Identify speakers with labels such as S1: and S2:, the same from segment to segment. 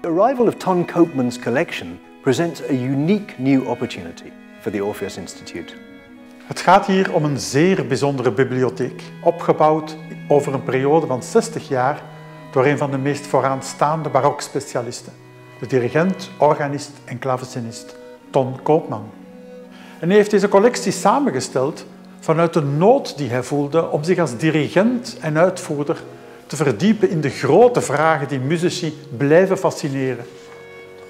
S1: The arrival of Ton Koopman's collection presents a unique new opportunity for the Orpheus Institute.
S2: Het gaat hier om een zeer bijzondere bibliotheek, opgebouwd over een periode van 60 jaar door een van de meest vooraanstaande barokspecialisten, dirigent, organist en klavecinist Ton Koopman. En hij heeft deze collectie samengesteld vanuit de nood die hij voelde om zich als dirigent en uitvoerder te verdiepen in de grote vragen die muzici blijven fascineren.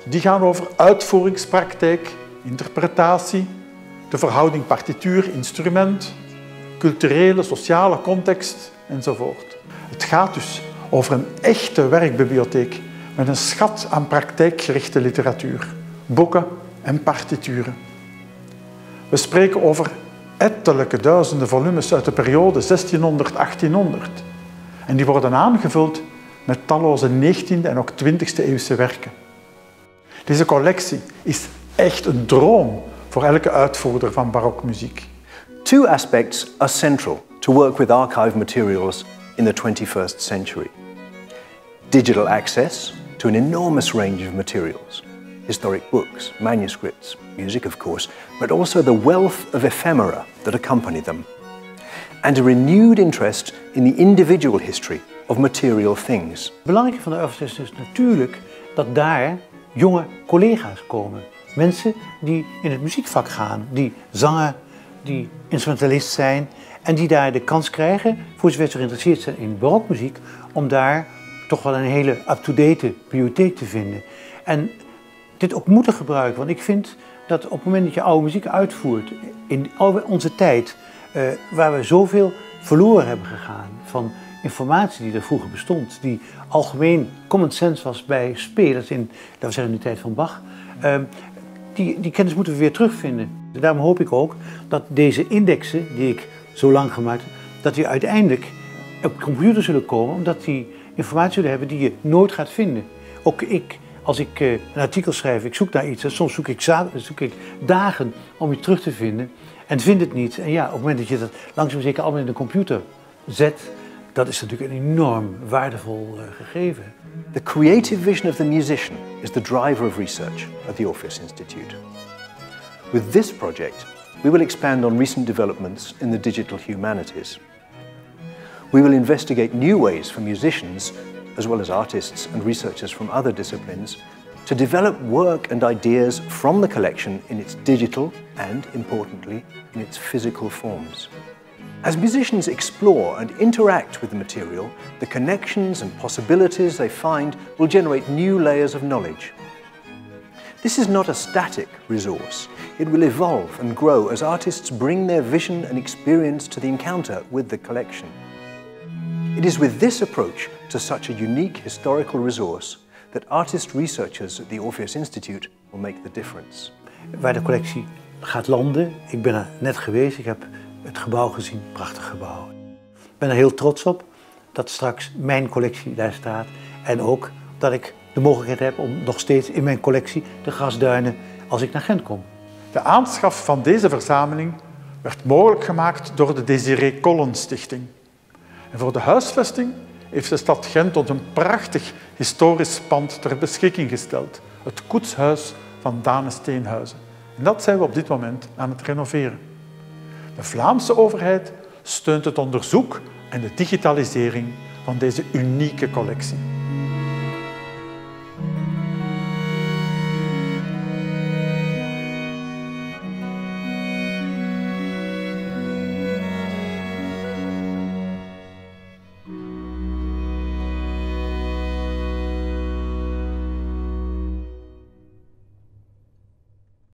S2: Die gaan over uitvoeringspraktijk, interpretatie, de verhouding partituur-instrument, culturele, sociale context enzovoort. Het gaat dus over een echte werkbibliotheek met een schat aan praktijkgerichte literatuur, boeken en partituren. We spreken over ettelijke duizenden volumes uit de periode 1600-1800 en die worden aangevuld met talloze 19e en ook 20e eeuwse werken. Deze collectie is echt een droom voor elke uitvoerder van barokmuziek.
S1: Two aspects are central to work with archive materials in the 21st century. Digital access to an enormous range of materials. Historic books, manuscripts, music of course, but also the wealth of ephemera that accompany them. And a renewed interest in the individual history of material things.
S3: Het belangrijke van de Orpheus is natuurlijk dat daar jonge collega's komen. Mensen die in het muziekvak gaan, die zanger, die instrumentalist zijn en die daar de kans krijgen, voor zover ze geïnteresseerd zijn in barokmuziek, om daar toch wel een hele up-to-date bibliotheek te vinden. En dit ook moeten gebruiken, want ik vind dat op het moment dat je oude muziek uitvoert, in onze tijd, uh, waar we zoveel verloren hebben gegaan van informatie die er vroeger bestond, die algemeen common sense was bij spelers in, laten we in de tijd van Bach, uh, die, die kennis moeten we weer terugvinden. Daarom hoop ik ook dat deze indexen, die ik zo lang gemaakt heb, dat die uiteindelijk op computer zullen komen, omdat die informatie zullen hebben die je nooit gaat vinden. Ook ik, als ik uh, een artikel schrijf, ik zoek naar iets, en soms zoek ik, dagen om je terug te vinden en vind het niet. En ja, op het moment dat je dat langzaam zeker allemaal in de computer zet, dat is natuurlijk een enorm waardevol uh, gegeven.
S1: The creative vision of the musician is the driver of research at the Orpheus Institute. With this project, we will expand on recent developments in the digital humanities. We will investigate new ways for musicians, as well as artists and researchers from other disciplines, to develop work and ideas from the collection in its digital and, importantly, in its physical forms. As musicians explore and interact with the material, the connections and possibilities they find will generate new layers of knowledge. This is not a static resource. It will evolve and grow as artists bring their vision and experience to the encounter with the collection. It is with this approach to such a unique historical resource that artist researchers at the Orpheus Institute will make the difference.
S3: Waar de collectie gaat landen, ik ben er net geweest, ik heb het gebouw gezien, prachtig gebouw. Ik ben er heel trots op dat straks mijn collectie daar staat en ook dat ik de mogelijkheid heb om nog steeds in mijn collectie de grasduinen als ik naar Gent kom.
S2: De aanschaf van deze verzameling werd mogelijk gemaakt door de Desiree Collins Stichting. En voor de huisvesting heeft de stad Gent ons een prachtig historisch pand ter beschikking gesteld. Het koetshuis van Dane Steenhuizen. En dat zijn we op dit moment aan het renoveren. De Vlaamse overheid steunt het onderzoek en de digitalisering van deze unieke collectie.